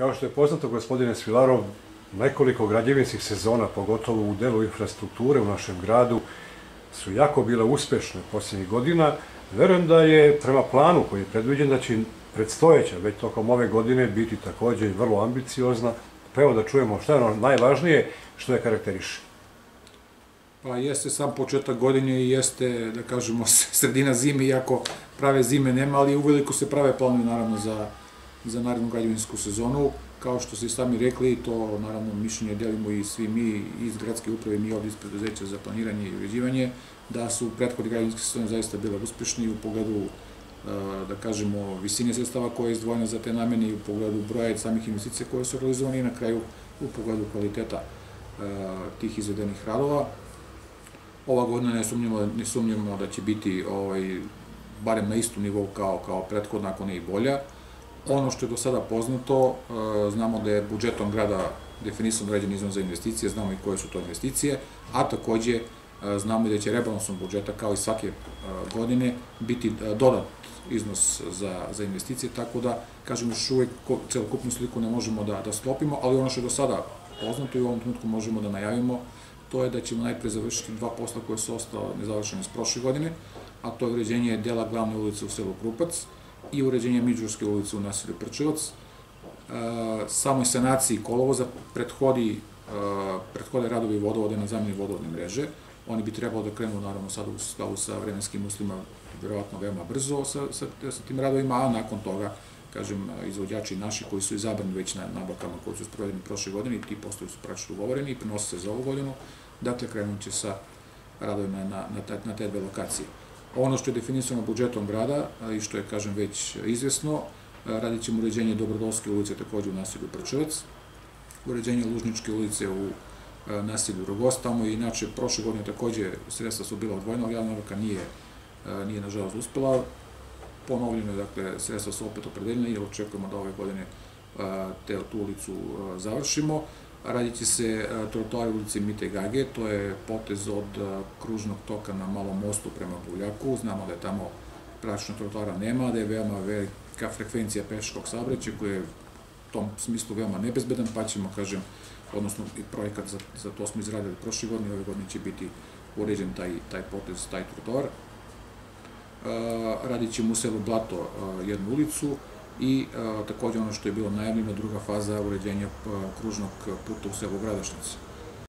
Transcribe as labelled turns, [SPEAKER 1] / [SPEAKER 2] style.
[SPEAKER 1] Kao što je poznato, gospodine Svilarov, nekoliko građevinskih sezona, pogotovo u delu infrastrukture u našem gradu, su jako bile uspešne posljednjih godina. Verujem da je prema planu koji je predviđen da će predstojeća već tokom ove godine biti takođe vrlo ambiciozna. Pa evo da čujemo šta je ono najvažnije što je karakteriše.
[SPEAKER 2] Pa jeste sam početak godine i jeste, da kažemo, sredina zime, iako prave zime nema, ali uveliko se prave planovi naravno za, za narednu građevinsku sezonu. Kao što ste sami rekli, to naravno mišljenje delimo i svi mi iz gradske uprave, mi ovdje iz preduzeća za planiranje i uređivanje, da su prethodni građevinske sezone zaista bile uspešni u pogledu da kažemo, visine sredstava koja je izdvojena za te namene i u pogledu broja samih investicija koje su realizovane i na kraju u pogledu kvaliteta tih izvedenih radova. Ova godina ne sumnjamo, ne sumnjamo da će biti ovaj, barem na istu nivou kao, kao prethodna, ako ne i bolja. Ono što je do sada poznato, znamo da je budžetom grada definisan određen izvan za investicije, znamo i koje su to investicije, a takođe znamo i da će rebalansom budžeta, kao i svake godine, biti dodat iznos za, za investicije, tako da, kažem, još uvek celokupnu sliku ne možemo da, da sklopimo, ali ono što je do sada poznato i u ovom trenutku možemo da najavimo, to je da ćemo najpre završiti dva posla koje su ostala nezavršene s prošle godine, a to je uređenje dela glavne ulice u selu Krupac i uređenje Miđurske ulice u naselju Prčevac. E, samoj sanaciji kolovoza prethodi, e, prethode radovi vodovode na zameni vodovodne mreže. Oni bi trebalo da krenu, naravno, sad u skladu sa vremenskim uslima, verovatno veoma brzo sa, sa, tim radovima, a nakon toga kažem, izvođači naši koji su izabrani već na nabavkama koji su sprovedeni prošle godine i ti poslovi su praktično ugovoreni i prenose se za ovu godinu, dakle krenut će sa radovima na, na, na te dve lokacije. Ono što je definisano budžetom grada i što je, kažem, već izvesno, radit ćemo uređenje Dobrodolske ulice takođe u nasilju Prčevac, uređenje Lužničke ulice u nasilju Rogostamo i inače prošle godine takođe sredstva su bila odvojena, ali javna nije, nije nažalost uspela. Ponovljeno je, dakle, sredstva su opet opredeljena i očekujemo da ove godine te, tu ulicu završimo. Radit će se trotoar ulice Mite Gage, to je potez od kružnog toka na malom mostu prema Buljaku. Znamo da je tamo praktično trotoara nema, da je veoma velika frekvencija peškog saobraćaja koja je u tom smislu veoma nebezbedan, pa ćemo, kažem, odnosno i projekat za, za to smo izradili prošle godine, ove godine će biti uređen taj, taj potez, taj trotoar. Radit ćemo u selu Blato jednu ulicu, i takođe ono što je bilo najavljeno, druga faza uređenja kružnog puta u selu Gradašnice.